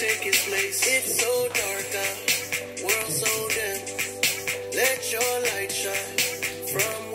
take its place. It's so dark out, world so dim. Let your light shine from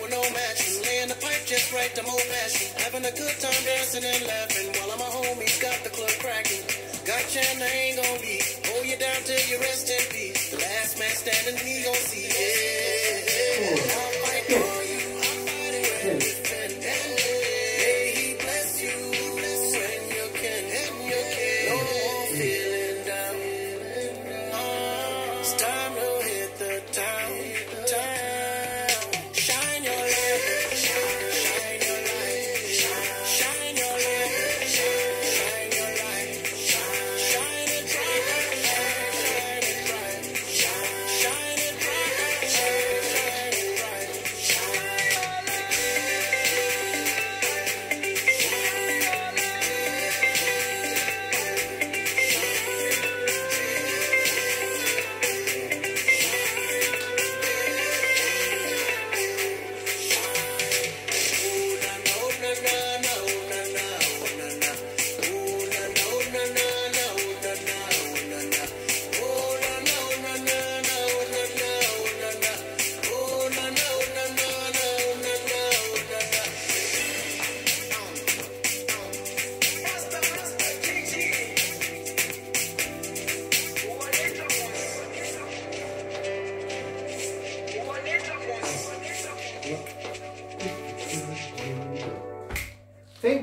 with no matching. Laying the pipe just right, I'm old fashioned. Having a good time dancing and laughing while all my homies got the club cracking. Got your name.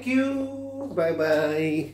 you. Bye bye.